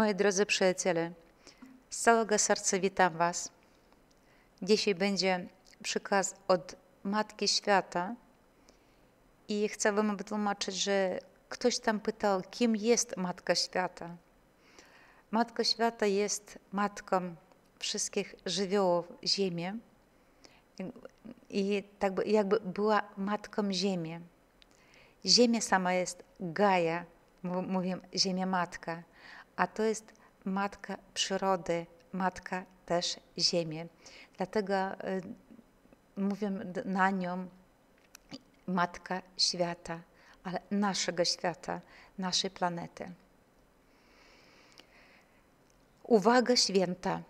Moi drodzy przyjaciele, z całego serca witam Was. Dzisiaj będzie przykaz od Matki Świata i chcę Wam wytłumaczyć, że ktoś tam pytał, kim jest Matka Świata. Matka Świata jest matką wszystkich żywiołów Ziemi i tak by, jakby była matką Ziemi. Ziemia sama jest Gaja, mówię Ziemia Matka, a to jest matka przyrody, matka też Ziemi. Dlatego mówię na nią matka świata, ale naszego świata, naszej planety. Uwaga święta.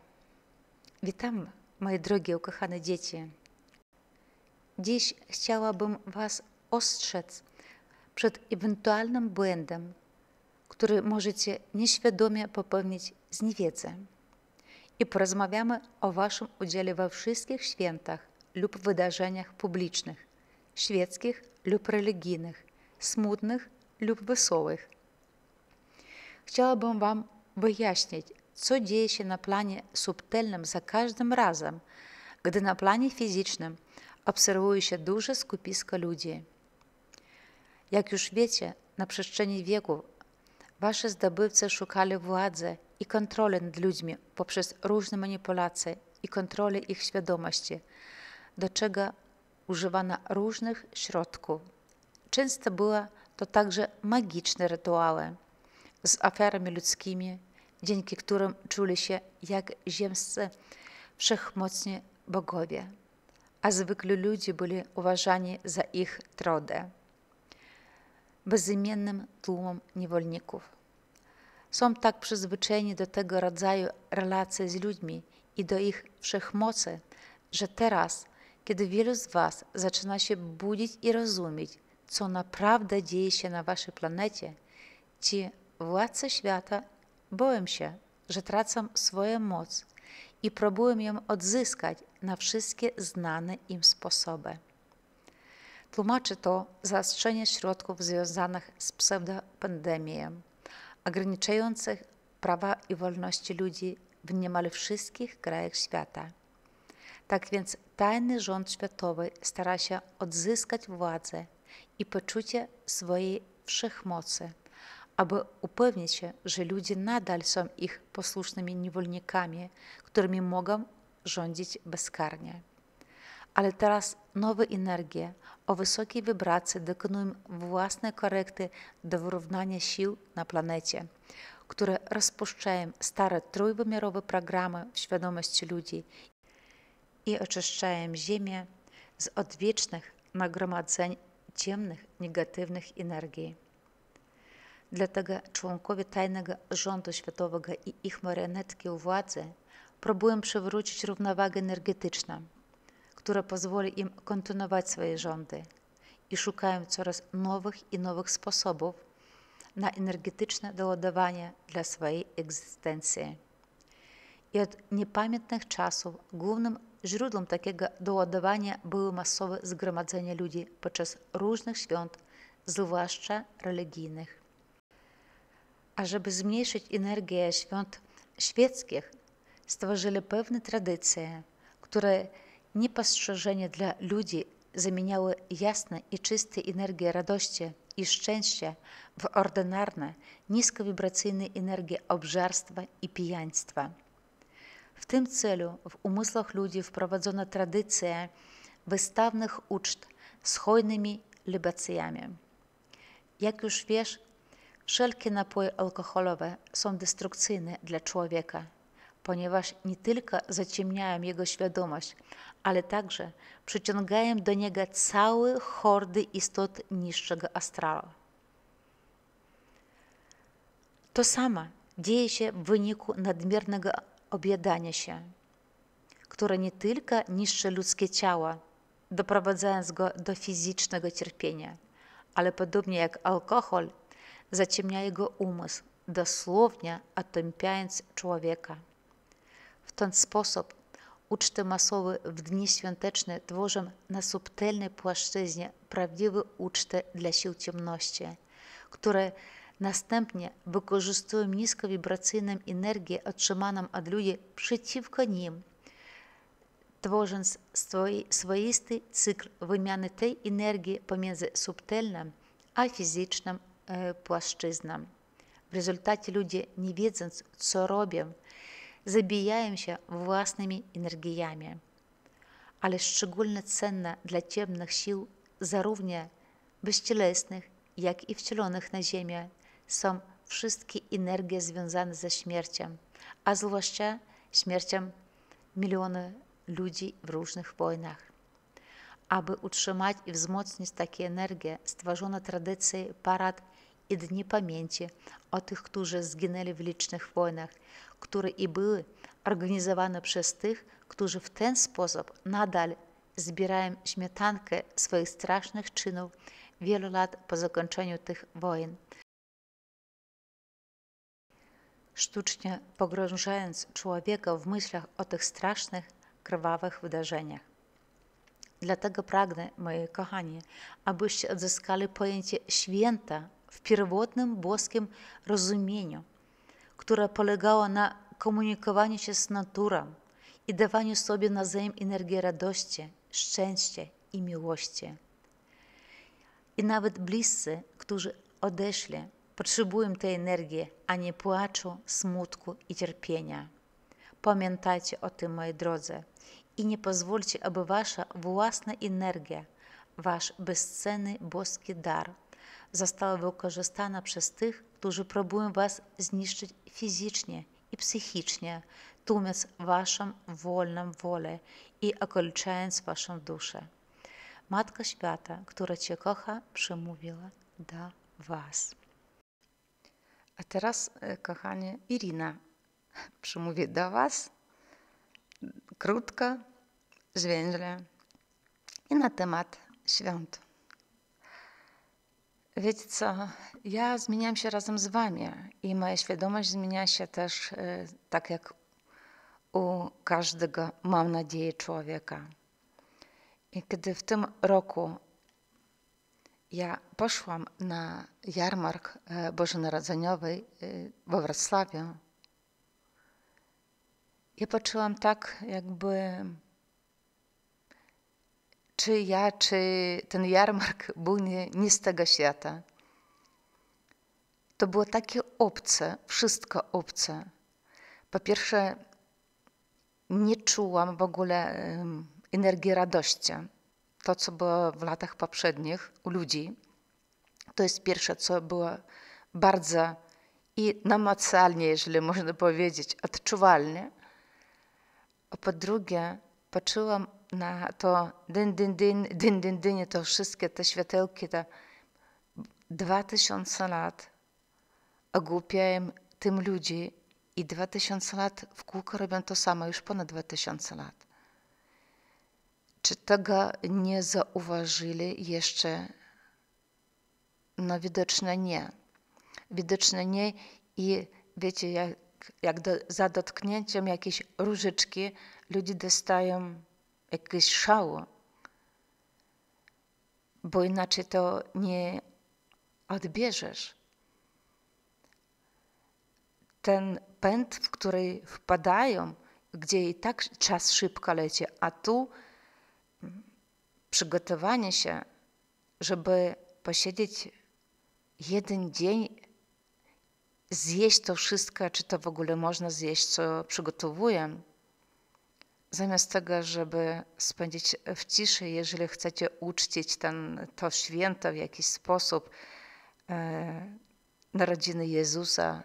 Witam, moje drogie, ukochane dzieci. Dziś chciałabym Was ostrzec przed ewentualnym błędem, który możecie nieświadomie popełnić z niewiedzy. I porozmawiamy o Waszym udziale we wszystkich świętach lub wydarzeniach publicznych, świeckich lub religijnych, smutnych lub wesołych. Chciałabym Wam wyjaśnić, co dzieje się na planie subtelnym za każdym razem, gdy na planie fizycznym obserwuje się duże skupisko ludzi. Jak już wiecie, na przestrzeni wieków Wasze zdobywcy szukali władzy i kontroli nad ludźmi poprzez różne manipulacje i kontrolę ich świadomości, do czego używano różnych środków. Często były to także magiczne rytuały z ofiarami ludzkimi, dzięki którym czuli się jak ziemscy wszechmocni bogowie, a zwykli ludzie byli uważani za ich trodę bezimiennym tłumom niewolników. Są tak przyzwyczajeni do tego rodzaju relacji z ludźmi i do ich wszechmocy, że teraz, kiedy wielu z Was zaczyna się budzić i rozumieć, co naprawdę dzieje się na Waszej planecie, ci władcy świata boją się, że tracą swoją moc i próbują ją odzyskać na wszystkie znane im sposoby. Tłumaczy to zaostrzenie środków związanych z pseudopandemią, ograniczających prawa i wolności ludzi w niemal wszystkich krajach świata. Tak więc tajny rząd światowy stara się odzyskać władzę i poczucie swojej wszechmocy, aby upewnić się, że ludzie nadal są ich posłusznymi niewolnikami, którymi mogą rządzić bezkarnie. Ale teraz nowe energie o wysokiej wibracji dokonują własnej korekty do wyrównania sił na planecie, które rozpuszczają stare trójwymiarowe programy w świadomości ludzi i oczyszczają Ziemię z odwiecznych nagromadzeń ciemnych, negatywnych energii. Dlatego członkowie tajnego rządu światowego i ich marionetki u władzy próbują przywrócić równowagę energetyczną która pozwoli im kontynuować swoje rządy i szukają coraz nowych i nowych sposobów na energetyczne doładowanie dla swojej egzystencji. I od niepamiętnych czasów głównym źródłem takiego doładowania były masowe zgromadzenia ludzi podczas różnych świąt, zwłaszcza religijnych. A żeby zmniejszyć energię świąt świeckich, stworzyli pewne tradycje, które Niepostrzeżenie dla ludzi zamieniały jasne i czyste energie radości i szczęścia w ordynarne, niskowibracyjne energie obżarstwa i pijaństwa. W tym celu w umysłach ludzi wprowadzono tradycję wystawnych uczt z hojnymi libacjami. Jak już wiesz, wszelkie napoje alkoholowe są destrukcyjne dla człowieka – ponieważ nie tylko zaciemniają jego świadomość, ale także przyciągają do niego całe hordy istot niższego astrala. To samo dzieje się w wyniku nadmiernego obiadania się, które nie tylko niszczy ludzkie ciało, doprowadzając go do fizycznego cierpienia, ale podobnie jak alkohol, zaciemnia jego umysł, dosłownie otępiając człowieka. W ten sposób uczty masowe w dni świąteczne tworzą na subtelnej płaszczyźnie prawdziwe uczty dla sił ciemności, które Następnie wykorzystują niskowibracyjną energię otrzymaną od ludzi przeciwko nim, tworząc swoisty cykl wymiany tej energii pomiędzy subtelną a fizyczną płaszczyzną. W rezultacie ludzie, nie wiedząc co robią, się własnymi energiami. Ale szczególnie cenne dla ciemnych sił, zarówno bezcielesnych, jak i wcielonych na ziemię, są wszystkie energie związane ze śmiercią, a zwłaszcza śmiercią miliony ludzi w różnych wojnach. Aby utrzymać i wzmocnić takie energie, stworzono tradycje parad i dni pamięci o tych, którzy zginęli w licznych wojnach, które i były organizowane przez tych, którzy w ten sposób nadal zbierają śmietankę swoich strasznych czynów wielu lat po zakończeniu tych wojen. Sztucznie pogrążając człowieka w myślach o tych strasznych, krwawych wydarzeniach. Dlatego pragnę, moi kochani, abyście odzyskali pojęcie święta w pierwotnym boskim rozumieniu, które polegało na komunikowaniu się z naturą i dawaniu sobie nawzajem energii radości, szczęścia i miłości. I nawet bliscy, którzy odeszli, potrzebują tej energii, a nie płaczu, smutku i cierpienia. Pamiętajcie o tym, moi drodzy, i nie pozwólcie, aby wasza własna energia, wasz bezcenny boski dar została wykorzystana przez tych, którzy próbują was zniszczyć fizycznie i psychicznie, tłumiąc waszą wolną wolę i okoliczając waszą duszę. Matka Świata, która Cię kocha, przemówiła do Was. A teraz, kochanie, Irina przemówi do Was krótko, zwięźle i na temat świąt. Wiecie co, ja zmieniam się razem z Wami i moja świadomość zmienia się też tak jak u każdego, mam nadzieję, człowieka. I kiedy w tym roku ja poszłam na jarmark bożonarodzeniowy we Wrocławiu, ja poczułam tak, jakby czy ja, czy ten jarmark był nie, nie z tego świata. To było takie obce, wszystko obce. Po pierwsze, nie czułam w ogóle energii radości. To, co było w latach poprzednich u ludzi, to jest pierwsze, co było bardzo i namacalnie, jeżeli można powiedzieć, odczuwalnie. A po drugie, patrzyłam na to dyn, dyn, dyn, dyn, dyn, dyn, to wszystkie te światełki, te dwa tysiące lat ogłupiają tym ludzi i dwa tysiące lat w kółko robią to samo, już ponad dwa tysiące lat. Czy tego nie zauważyli jeszcze? No widoczne nie. Widoczne nie i wiecie, jak, jak do, za dotknięciem jakiejś różyczki ludzie dostają jakieś szału, bo inaczej to nie odbierzesz. Ten pęd, w który wpadają, gdzie i tak czas szybko leci, a tu przygotowanie się, żeby posiedzieć jeden dzień, zjeść to wszystko, czy to w ogóle można zjeść, co przygotowuję, zamiast tego, żeby spędzić w ciszy, jeżeli chcecie uczcić ten, to święto w jakiś sposób, e, narodziny Jezusa,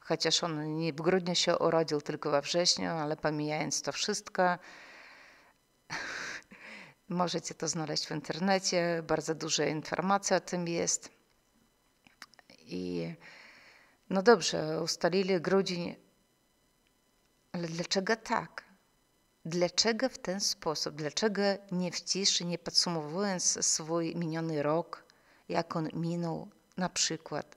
chociaż on nie w grudniu się urodził, tylko we wrześniu, ale pomijając to wszystko, możecie to znaleźć w internecie, bardzo dużo informacji o tym jest. I no dobrze, ustalili grudzień, ale dlaczego tak? Dlaczego w ten sposób? Dlaczego nie w ciszy, nie podsumowując swój miniony rok, jak on minął na przykład?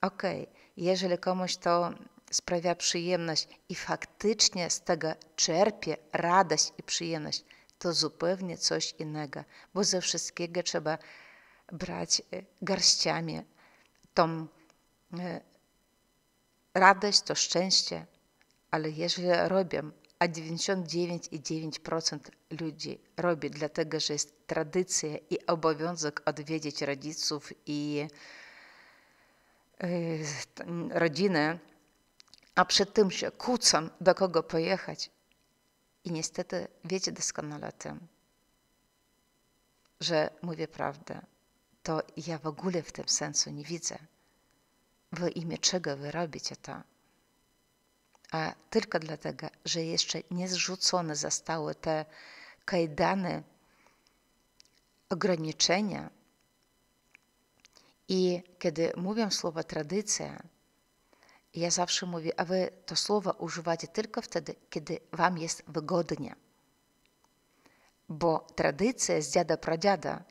Okej, okay, jeżeli komuś to sprawia przyjemność i faktycznie z tego czerpie radość i przyjemność, to zupełnie coś innego, bo ze wszystkiego trzeba brać garściami tą e, radość to szczęście, ale jeżeli robię, a 99,9% ludzi robi dlatego, że jest tradycja i obowiązek odwiedzić rodziców i rodzinę, a przy tym się kłócą, do kogo pojechać. I niestety wiecie doskonale o tym, że mówię prawdę, to ja w ogóle w tym sensu nie widzę. W imię czego wy robicie to? A tylko dlatego, że jeszcze nie zrzucone zostały te kajdany, ograniczenia. I kiedy mówię słowo tradycja, ja zawsze mówię, a wy to słowo używacie tylko wtedy, kiedy wam jest wygodnie. Bo tradycja z dziada pradziada,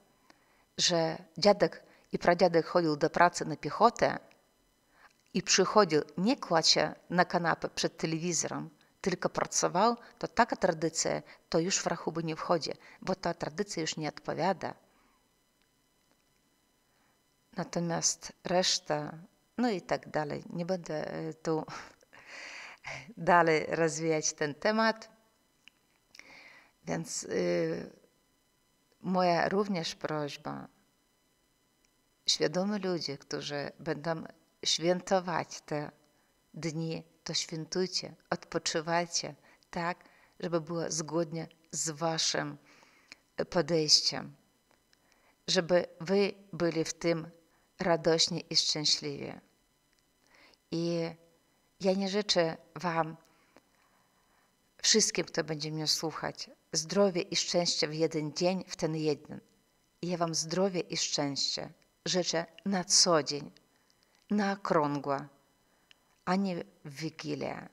że dziadek i pradziadek chodził do pracy na piechotę i przychodził, nie kładł się na kanapę przed telewizorem, tylko pracował, to taka tradycja to już w rachubę nie wchodzi, bo ta tradycja już nie odpowiada. Natomiast reszta no i tak dalej. Nie będę e, tu dalej rozwijać ten temat. Więc y, moja również prośba, świadomi ludzie, którzy będą świętować te dni, to świętujcie, odpoczywajcie tak, żeby było zgodnie z waszym podejściem, żeby wy byli w tym radośni i szczęśliwi. I ja nie życzę Wam, wszystkim, kto będzie mnie słuchać, zdrowia i szczęścia w jeden dzień, w ten jeden. Ja Wam zdrowia i szczęścia życzę na co dzień, na okrągło, a nie w Wigilię.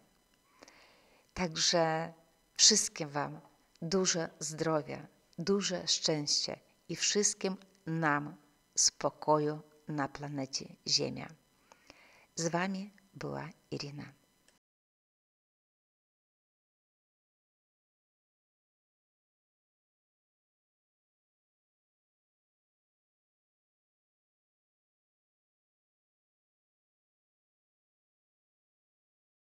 Także wszystkim Wam dużo zdrowia, dużo szczęścia i wszystkim nam spokoju na planecie Ziemia. Z Wami była Irina.